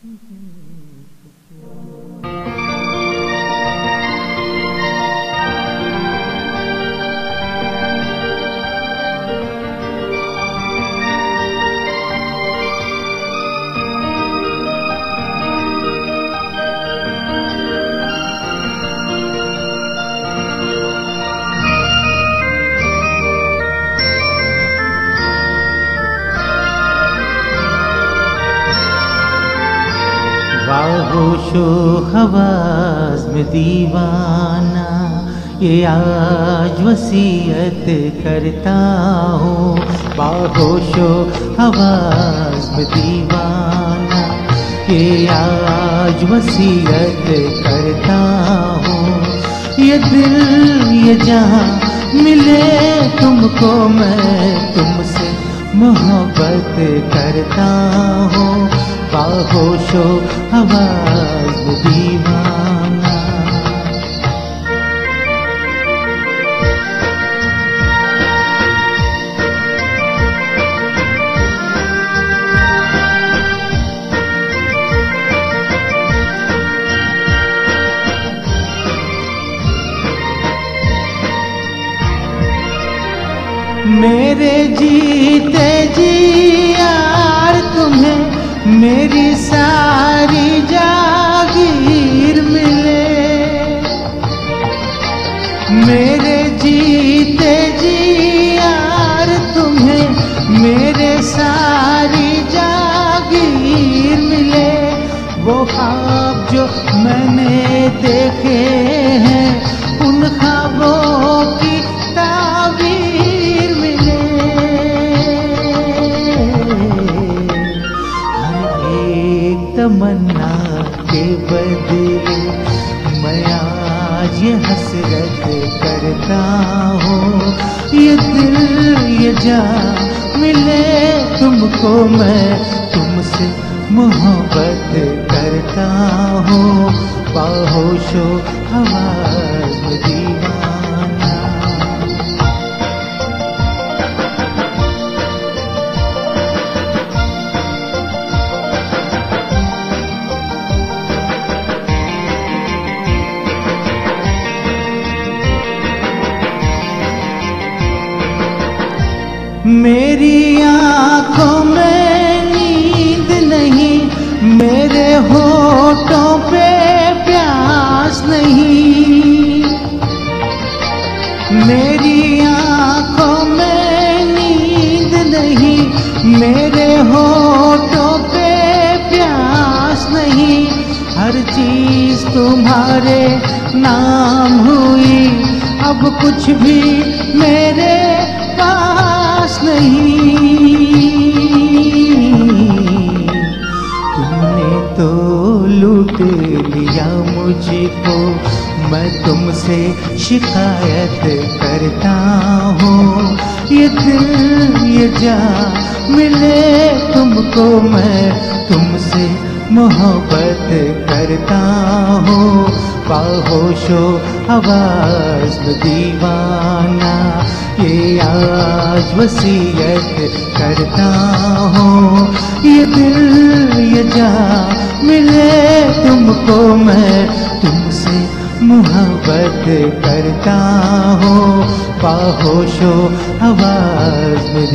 Mm-hmm. बाहोशो हवास में दीवाना, ये आज वसीयत करता हूँ। बाहोशो हवास में दीवाना, ये आज वसीयत करता हूँ। ये दिल, ये जहाँ मिले तुमको, मैं तुमसे मोहब्बत करता हूँ। बाहोशो आवाज़ दीवाना। मेरे जीते जी यार तुम्हें मेरी सारी जागीर मिले। मेरे जीते जी यार तुम्हें मेरे सारी जागीर मिले। वो ख्वाब जो मैंने देखे तमन्ना के बदले मैं आज ये हसरत करता हूँ। ये दिल, ये जा मिले तुमको मैं, तुमसे मोहब्बत करता हूँ। बाहोशो आवाज़ में मेरी आँखों में नींद नहीं, मेरे होठों पे प्यास नहीं। मेरी आँखों में नींद नहीं, मेरे होठों पे प्यास नहीं। हर चीज़ तुम्हारे नाम हुई, अब कुछ भी मेरे पास नहीं। तुमने तो लूट लिया मुझको, मैं तुमसे शिकायत करता हूँ। ये दिल, ये जा मिले तुमको, मैं तुमसे मोहब्बत करता हूँ। बाहोशो आवाज़ वसीयत करता हूँ। ये दिल, ये जा मिले तुमको मैं। तुमसे मोहब्बत करता हूँ। पाहोशो आवाज़ में